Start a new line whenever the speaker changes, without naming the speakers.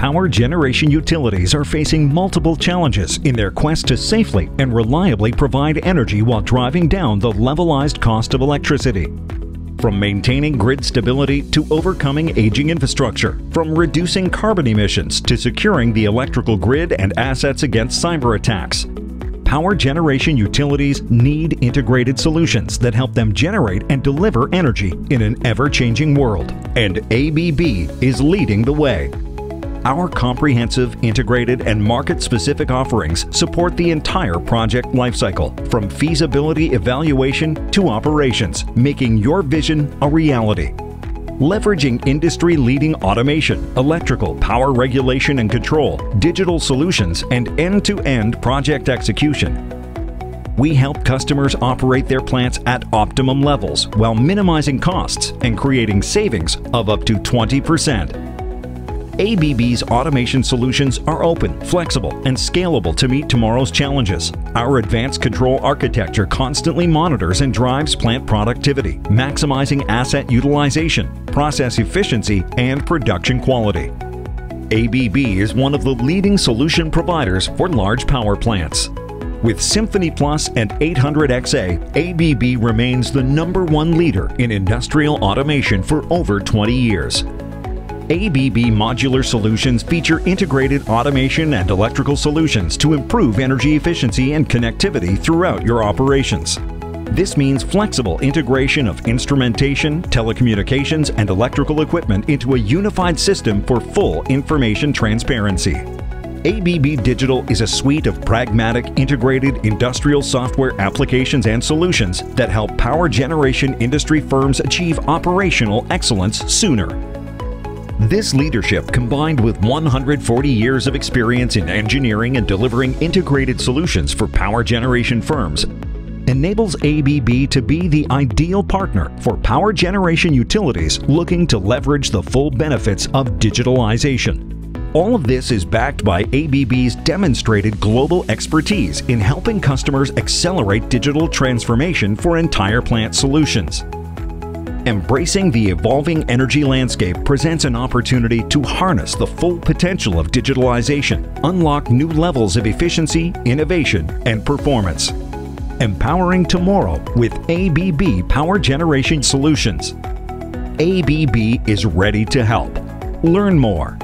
Power generation utilities are facing multiple challenges in their quest to safely and reliably provide energy while driving down the levelized cost of electricity. From maintaining grid stability to overcoming aging infrastructure, from reducing carbon emissions to securing the electrical grid and assets against cyber attacks, power generation utilities need integrated solutions that help them generate and deliver energy in an ever-changing world. And ABB is leading the way. Our comprehensive, integrated, and market-specific offerings support the entire project lifecycle, from feasibility evaluation to operations, making your vision a reality. Leveraging industry-leading automation, electrical, power regulation and control, digital solutions, and end-to-end project execution, we help customers operate their plants at optimum levels while minimizing costs and creating savings of up to 20%. ABB's automation solutions are open, flexible, and scalable to meet tomorrow's challenges. Our advanced control architecture constantly monitors and drives plant productivity, maximizing asset utilization, process efficiency, and production quality. ABB is one of the leading solution providers for large power plants. With Symphony Plus and 800XA, ABB remains the number one leader in industrial automation for over 20 years. ABB Modular Solutions feature integrated automation and electrical solutions to improve energy efficiency and connectivity throughout your operations. This means flexible integration of instrumentation, telecommunications, and electrical equipment into a unified system for full information transparency. ABB Digital is a suite of pragmatic, integrated industrial software applications and solutions that help power generation industry firms achieve operational excellence sooner. This leadership, combined with 140 years of experience in engineering and delivering integrated solutions for power generation firms, enables ABB to be the ideal partner for power generation utilities looking to leverage the full benefits of digitalization. All of this is backed by ABB's demonstrated global expertise in helping customers accelerate digital transformation for entire plant solutions. Embracing the evolving energy landscape presents an opportunity to harness the full potential of digitalization, unlock new levels of efficiency, innovation, and performance. Empowering tomorrow with ABB Power Generation Solutions. ABB is ready to help. Learn more